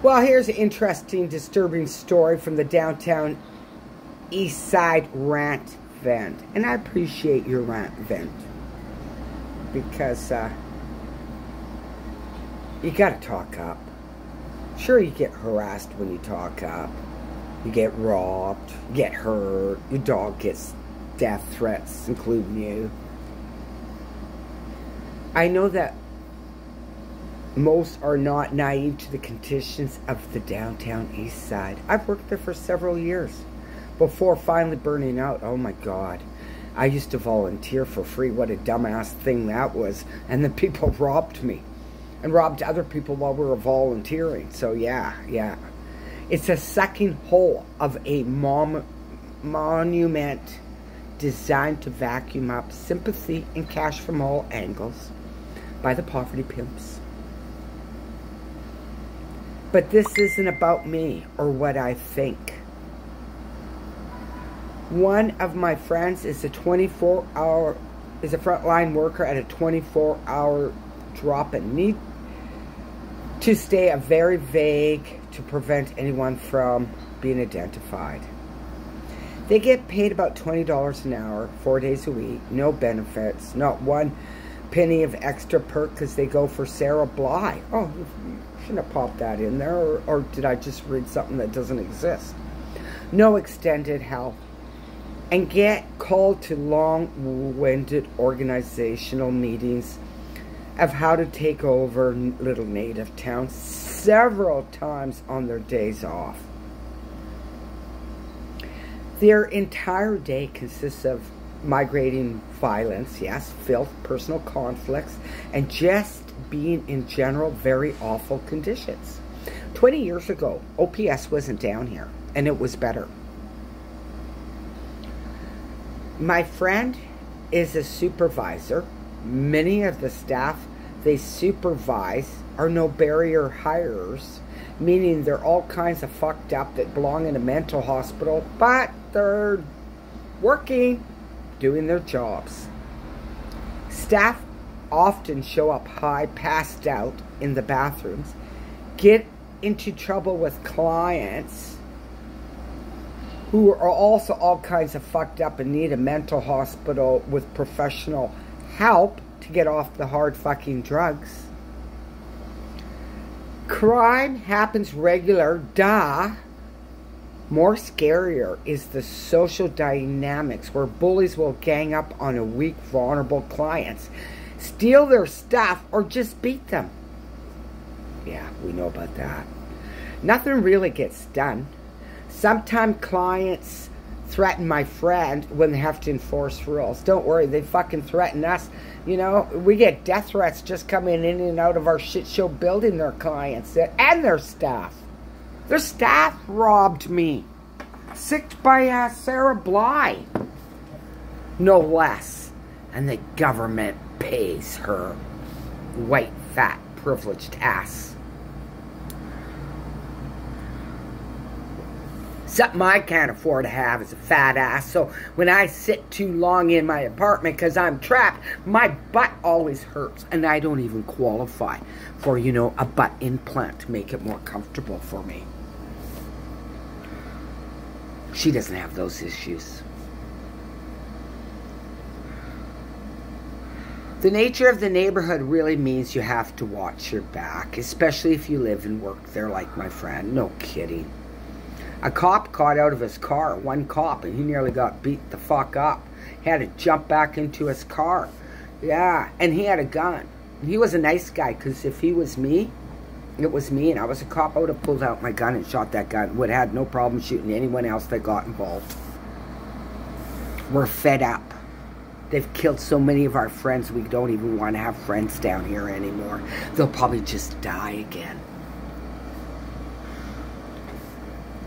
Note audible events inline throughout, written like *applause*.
Well, here's an interesting, disturbing story from the downtown East Side rant vent. And I appreciate your rant vent. Because, uh, you gotta talk up. Sure, you get harassed when you talk up. You get robbed, you get hurt, your dog gets death threats, including you. I know that most are not naive to the conditions of the downtown east side. I've worked there for several years before finally burning out. Oh my God. I used to volunteer for free. What a dumbass thing that was. And the people *laughs* robbed me and robbed other people while we were volunteering. So, yeah, yeah. It's a sucking hole of a mom monument designed to vacuum up sympathy and cash from all angles by the poverty pimps. But this isn't about me or what I think. One of my friends is a 24 hour is a frontline worker at a 24 hour drop and need to stay a very vague to prevent anyone from being identified. They get paid about $20 an hour, four days a week, no benefits, not one penny of extra perk because they go for Sarah Blyth. Oh, shouldn't have popped that in there, or, or did I just read something that doesn't exist? No extended help. And get called to long-winded organizational meetings of how to take over little native towns several times on their days off. Their entire day consists of migrating violence, yes, filth, personal conflicts, and just being in general very awful conditions. 20 years ago, OPS wasn't down here, and it was better. My friend is a supervisor. Many of the staff they supervise are no barrier hires, meaning they're all kinds of fucked up that belong in a mental hospital, but they're working, doing their jobs. Staff often show up high, passed out in the bathrooms, get into trouble with clients who are also all kinds of fucked up and need a mental hospital with professional help to get off the hard fucking drugs. Crime happens regular, duh. More scarier is the social dynamics where bullies will gang up on a weak, vulnerable clients steal their stuff, or just beat them. Yeah, we know about that. Nothing really gets done. Sometimes clients threaten my friend when they have to enforce rules. Don't worry, they fucking threaten us. You know, we get death threats just coming in and out of our shit show building their clients and their staff. Their staff robbed me. Sicked by uh, Sarah Blyth. No less. And the government pays her white, fat, privileged ass. Something I can't afford to have is a fat ass. So when I sit too long in my apartment because I'm trapped, my butt always hurts. And I don't even qualify for, you know, a butt implant to make it more comfortable for me. She doesn't have those issues. The nature of the neighborhood really means you have to watch your back, especially if you live and work there like my friend. No kidding. A cop got out of his car, one cop, and he nearly got beat the fuck up. He had to jump back into his car. Yeah, and he had a gun. He was a nice guy, because if he was me, it was me, and I was a cop, I would have pulled out my gun and shot that guy. Would have had no problem shooting anyone else that got involved. We're fed up. They've killed so many of our friends, we don't even want to have friends down here anymore. They'll probably just die again.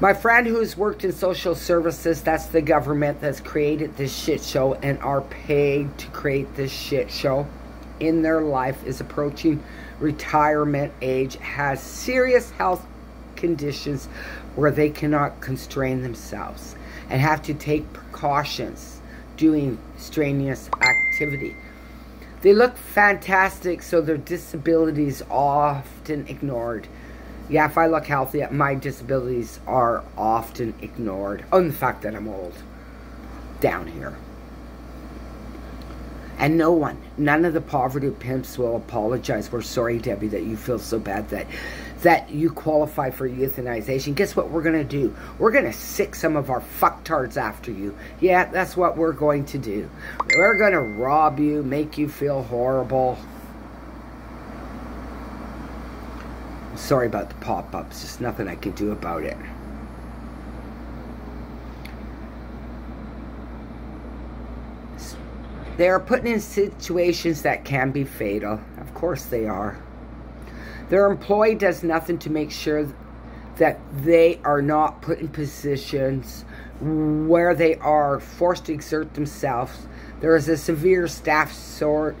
My friend who's worked in social services, that's the government that's created this shit show and are paid to create this shit show in their life, is approaching retirement age, has serious health conditions where they cannot constrain themselves and have to take precautions doing strenuous activity. They look fantastic, so their disabilities often ignored. Yeah, if I look healthy, my disabilities are often ignored. Oh, and the fact that I'm old. Down here. And no one, none of the poverty pimps will apologize. We're sorry, Debbie, that you feel so bad that that you qualify for euthanization. Guess what we're going to do? We're going to sick some of our fucktards after you. Yeah, that's what we're going to do. We're going to rob you, make you feel horrible. Sorry about the pop-ups. There's nothing I can do about it. They are put in situations that can be fatal. Of course they are. Their employee does nothing to make sure that they are not put in positions where they are forced to exert themselves. There is a severe staff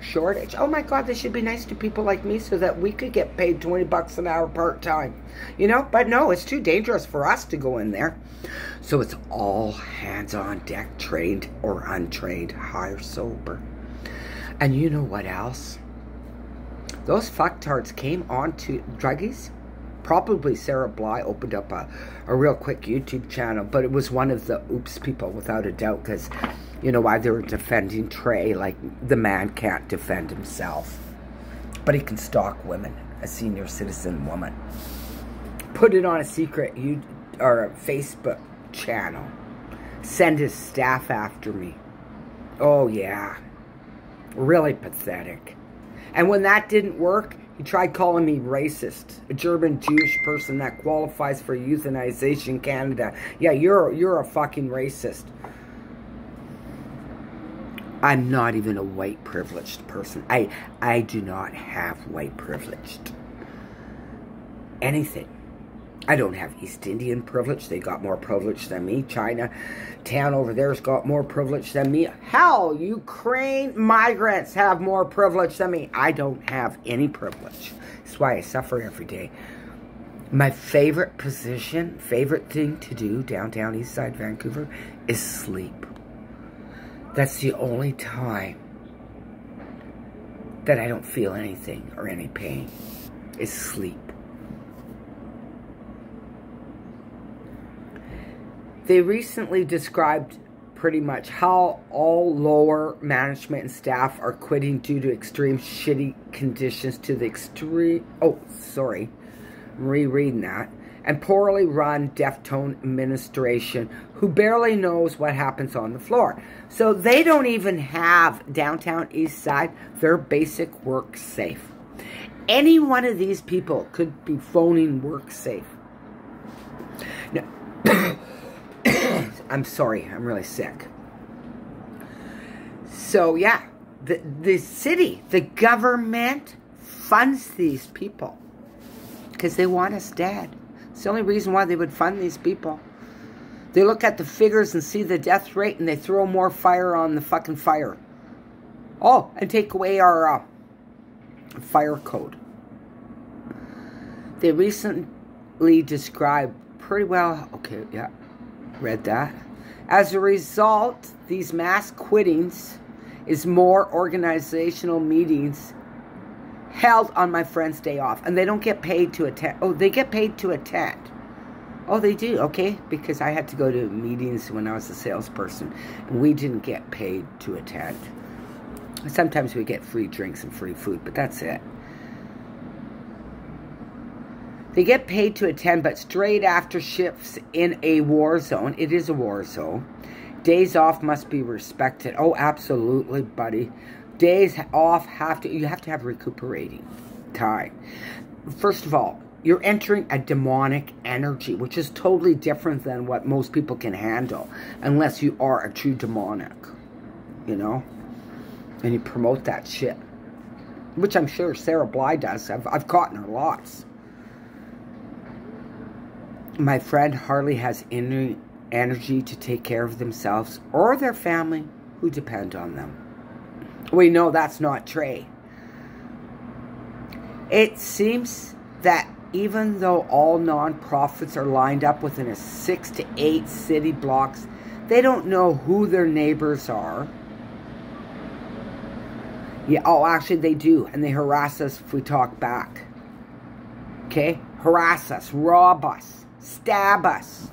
shortage. Oh my God, they should be nice to people like me so that we could get paid 20 bucks an hour part time. You know, but no, it's too dangerous for us to go in there. So it's all hands on deck, trained or untrained, high or sober. And you know what else? Those fucktards came on to druggies. Probably Sarah Blyth opened up a, a real quick YouTube channel, but it was one of the oops people without a doubt because you know why they were defending Trey like the man can't defend himself. But he can stalk women, a senior citizen woman. Put it on a secret you or a Facebook channel. Send his staff after me. Oh yeah. Really pathetic. And when that didn't work, he tried calling me racist. A German Jewish person that qualifies for euthanization Canada. Yeah, you're you're a fucking racist. I'm not even a white privileged person. I I do not have white privileged anything. I don't have East Indian privilege. They got more privilege than me. China town over there's got more privilege than me. Hell, Ukraine migrants have more privilege than me. I don't have any privilege. That's why I suffer every day. My favorite position, favorite thing to do downtown East Side Vancouver is sleep. That's the only time that I don't feel anything or any pain is sleep. They recently described pretty much how all lower management and staff are quitting due to extreme shitty conditions to the extreme, oh, sorry, I'm rereading that, and poorly run Deftone administration who barely knows what happens on the floor. So they don't even have downtown east side, their basic work safe. Any one of these people could be phoning work safe. Now, *coughs* I'm sorry, I'm really sick. So yeah, the the city, the government funds these people because they want us dead. It's the only reason why they would fund these people. They look at the figures and see the death rate and they throw more fire on the fucking fire. Oh, and take away our uh, fire code. They recently described pretty well, okay, yeah, read that. As a result, these mass quittings is more organizational meetings held on my friend's day off. And they don't get paid to attend. Oh, they get paid to attend. Oh, they do? Okay. Because I had to go to meetings when I was a salesperson. And we didn't get paid to attend. Sometimes we get free drinks and free food, but that's it. They get paid to attend, but straight after shifts in a war zone, it is a war zone, days off must be respected. Oh, absolutely, buddy. Days off have to, you have to have recuperating time. First of all, you're entering a demonic energy, which is totally different than what most people can handle, unless you are a true demonic, you know? And you promote that shit. Which I'm sure Sarah Blyth does. I've, I've caught her lots my friend hardly has any energy to take care of themselves or their family who depend on them. We know that's not Trey. It seems that even though all nonprofits are lined up within a six to eight city blocks, they don't know who their neighbors are. Yeah, oh, actually, they do, and they harass us if we talk back. Okay? Harass us, rob us, stab us.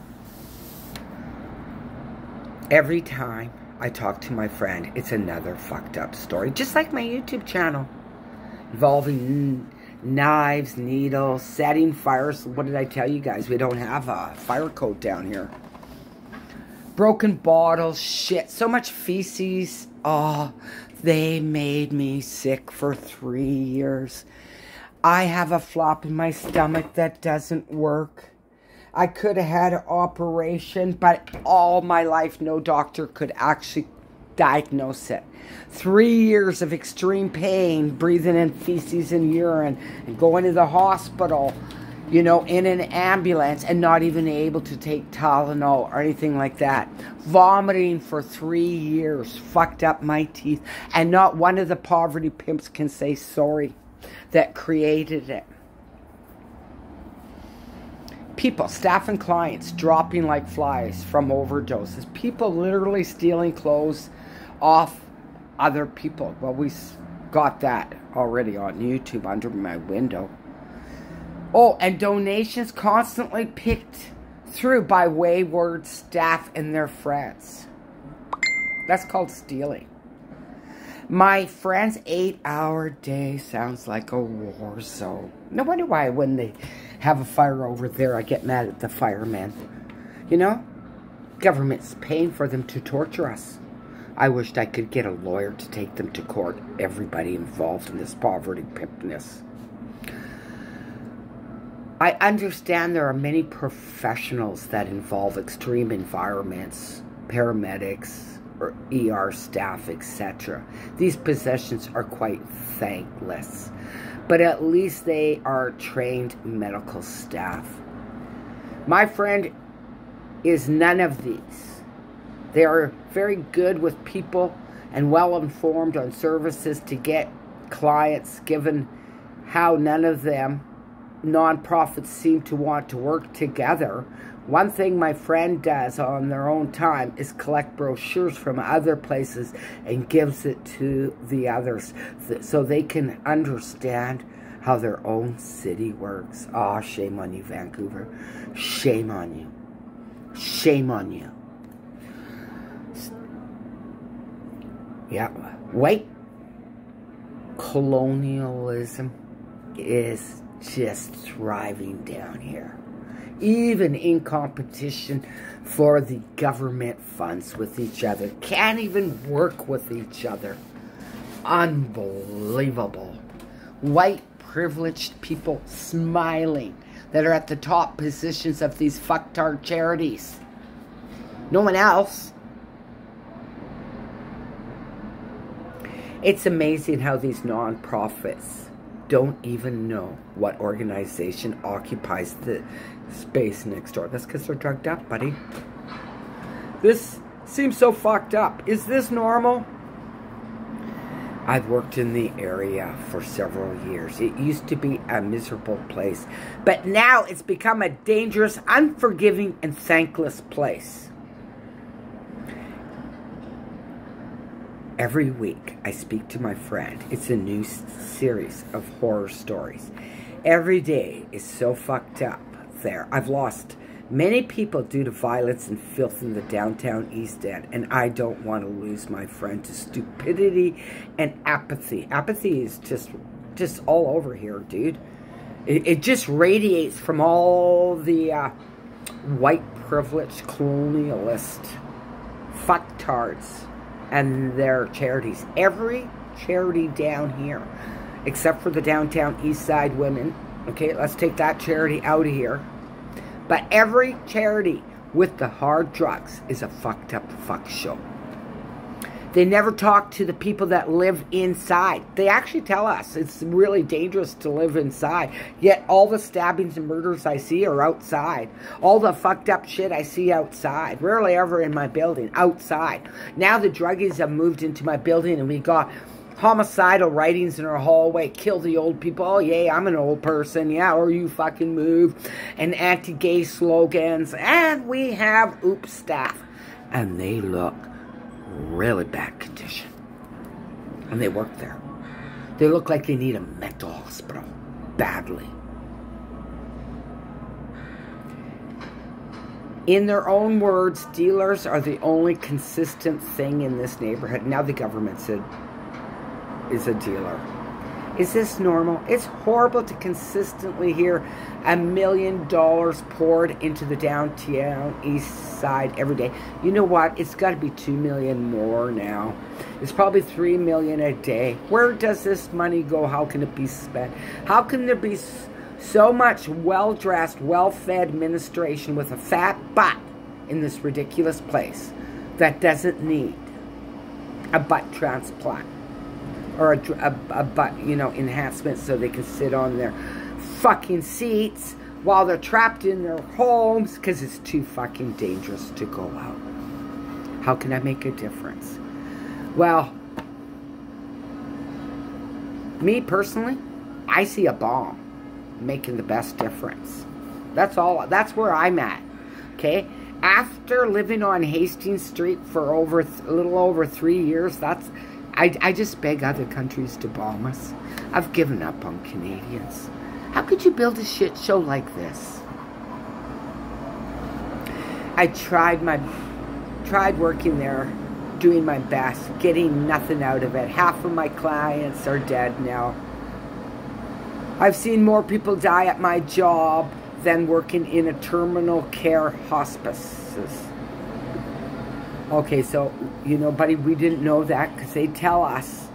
Every time I talk to my friend, it's another fucked up story. Just like my YouTube channel. Involving knives, needles, setting fires. What did I tell you guys? We don't have a fire code down here. Broken bottles, shit. So much feces. Oh, they made me sick for three years. I have a flop in my stomach that doesn't work. I could have had an operation, but all my life, no doctor could actually diagnose it. Three years of extreme pain, breathing in feces and urine, and going to the hospital, you know, in an ambulance, and not even able to take Tylenol or anything like that. Vomiting for three years, fucked up my teeth, and not one of the poverty pimps can say sorry that created it people, staff and clients dropping like flies from overdoses. People literally stealing clothes off other people. Well, we got that already on YouTube under my window. Oh, and donations constantly picked through by wayward staff and their friends. That's called stealing. My friend's eight hour day sounds like a war zone. No wonder why when they have a fire over there, I get mad at the firemen. You know? Government's paying for them to torture us. I wished I could get a lawyer to take them to court, everybody involved in this poverty pimpness. I understand there are many professionals that involve extreme environments, paramedics, or ER staff, etc. These possessions are quite thankless but at least they are trained medical staff. My friend is none of these. They are very good with people and well informed on services to get clients, given how none of them nonprofits seem to want to work together. One thing my friend does on their own time is collect brochures from other places and gives it to the others so they can understand how their own city works. Ah, oh, shame on you, Vancouver. Shame on you. Shame on you. Yeah, white colonialism is just thriving down here. Even in competition for the government funds with each other. Can't even work with each other. Unbelievable. White privileged people smiling that are at the top positions of these fucktard charities. No one else. It's amazing how these nonprofits don't even know what organization occupies the space next door. That's because they're drugged up, buddy. This seems so fucked up. Is this normal? I've worked in the area for several years. It used to be a miserable place, but now it's become a dangerous, unforgiving, and thankless place. Every week, I speak to my friend. It's a new series of horror stories. Every day is so fucked up there. I've lost many people due to violence and filth in the downtown East End, and I don't want to lose my friend to stupidity and apathy. Apathy is just, just all over here, dude. It, it just radiates from all the uh, white privileged colonialist fucktards and their charities. Every charity down here, except for the downtown east side women. Okay, let's take that charity out of here. But every charity with the hard drugs is a fucked up fuck show. They never talk to the people that live inside. They actually tell us it's really dangerous to live inside. Yet all the stabbings and murders I see are outside. All the fucked up shit I see outside. Rarely ever in my building. Outside. Now the druggies have moved into my building and we got homicidal writings in our hallway, kill the old people. Oh, yeah, I'm an old person. Yeah, or you fucking move. And anti-gay slogans. And we have OOPS staff. And they look really bad condition. And they work there. They look like they need a mental hospital badly. In their own words, dealers are the only consistent thing in this neighborhood. Now the government said is a dealer. Is this normal? It's horrible to consistently hear a million dollars poured into the downtown east side every day. You know what? It's got to be two million more now. It's probably three million a day. Where does this money go? How can it be spent? How can there be so much well-dressed, well-fed administration with a fat butt in this ridiculous place that doesn't need a butt transplant? Or a, a, a butt, you know, enhancement so they can sit on their fucking seats while they're trapped in their homes because it's too fucking dangerous to go out. How can I make a difference? Well, me personally, I see a bomb making the best difference. That's all. That's where I'm at. Okay? After living on Hastings Street for over a little over three years, that's I, I just beg other countries to bomb us. I've given up on Canadians. How could you build a shit show like this? I tried my tried working there, doing my best, getting nothing out of it. Half of my clients are dead now. I've seen more people die at my job than working in a terminal care hospices. Okay, so, you know, buddy, we didn't know that because they tell us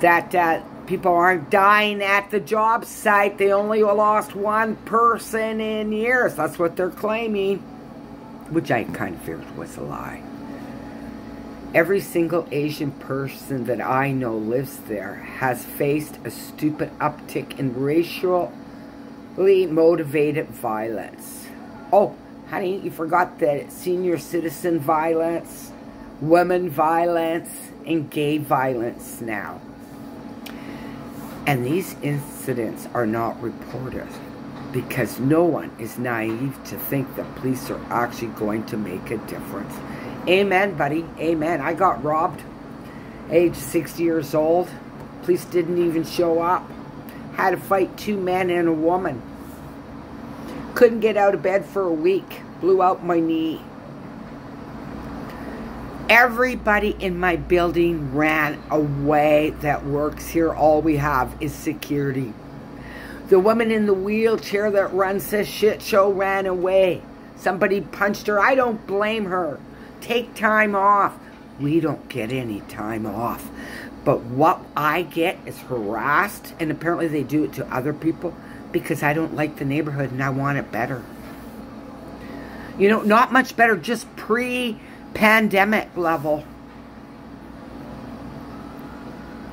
that uh, people aren't dying at the job site. They only lost one person in years. That's what they're claiming, which I kind of feared was a lie. Every single Asian person that I know lives there has faced a stupid uptick in racially motivated violence. Oh, Honey, you forgot that senior citizen violence, women violence, and gay violence now. And these incidents are not reported because no one is naive to think that police are actually going to make a difference. Amen, buddy. Amen. I got robbed. Age 60 years old. Police didn't even show up. Had to fight two men and a woman. Couldn't get out of bed for a week. Blew out my knee. Everybody in my building ran away that works here. All we have is security. The woman in the wheelchair that runs this shit show ran away. Somebody punched her. I don't blame her. Take time off. We don't get any time off. But what I get is harassed, and apparently they do it to other people because I don't like the neighborhood and I want it better. You know, not much better, just pre-pandemic level.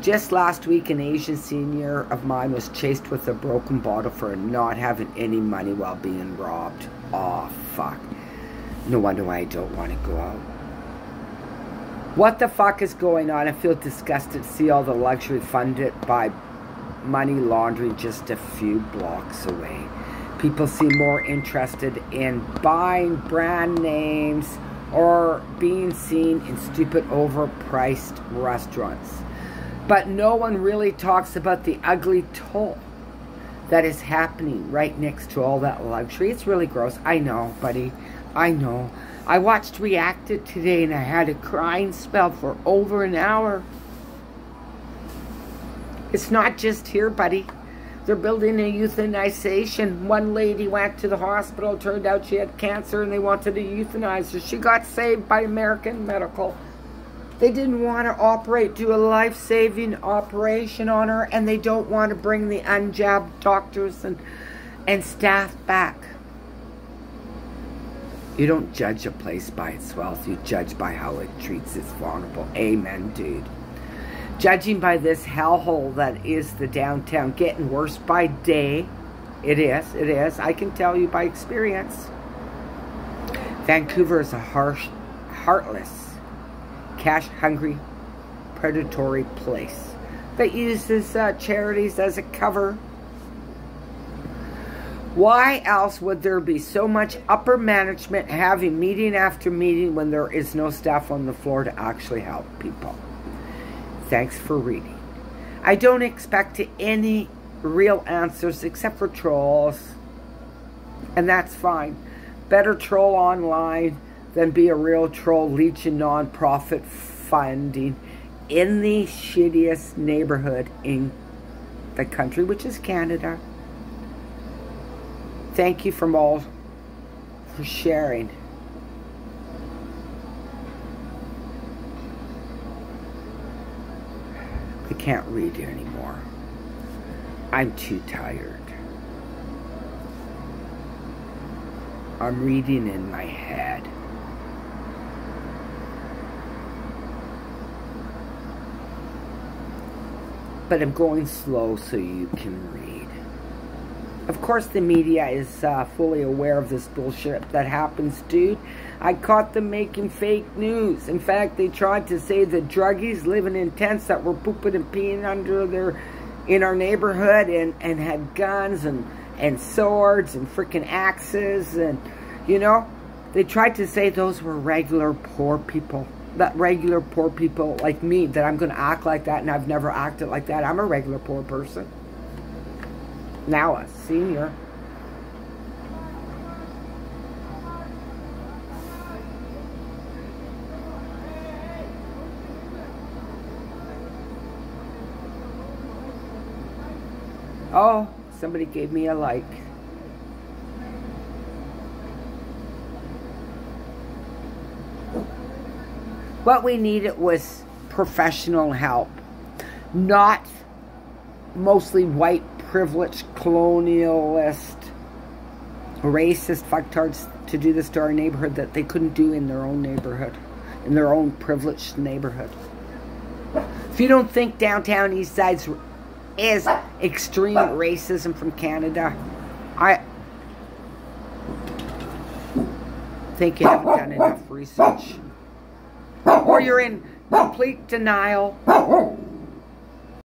Just last week, an Asian senior of mine was chased with a broken bottle for not having any money while being robbed. Oh, fuck. No wonder why I don't want to go out. What the fuck is going on? I feel disgusted to see all the luxury funded by money laundering just a few blocks away. People seem more interested in buying brand names or being seen in stupid overpriced restaurants. But no one really talks about the ugly toll that is happening right next to all that luxury. It's really gross. I know, buddy. I know. I watched Reacted today and I had a crying spell for over an hour. It's not just here, buddy. They're building a euthanization. One lady went to the hospital, turned out she had cancer, and they wanted to euthanize her. She got saved by American Medical. They didn't want to operate, do a life-saving operation on her, and they don't want to bring the unjabbed doctors and, and staff back. You don't judge a place by its wealth. You judge by how it treats its vulnerable. Amen, dude. Judging by this hellhole that is the downtown, getting worse by day. It is, it is. I can tell you by experience. Vancouver is a harsh, heartless, cash-hungry, predatory place that uses uh, charities as a cover. Why else would there be so much upper management having meeting after meeting when there is no staff on the floor to actually help people? Thanks for reading. I don't expect any real answers except for trolls. And that's fine. Better troll online than be a real troll leeching non-profit funding in the shittiest neighborhood in the country, which is Canada. Thank you from all for sharing. Can't read anymore. I'm too tired. I'm reading in my head. But I'm going slow so you can read. Of course, the media is uh, fully aware of this bullshit that happens, dude. I caught them making fake news. In fact, they tried to say that druggies living in tents that were pooping and peeing under their in our neighborhood and, and had guns and and swords and freaking axes and, you know, they tried to say those were regular poor people. That regular poor people like me, that I'm going to act like that and I've never acted like that. I'm a regular poor person. Now a senior. Oh, Somebody gave me a like. What we needed was professional help, not mostly white privileged colonialist racist fucktards to do this to our neighborhood that they couldn't do in their own neighborhood, in their own privileged neighborhood. If you don't think downtown East Side's is extreme racism from Canada. I think you haven't done enough research. Or you're in complete denial.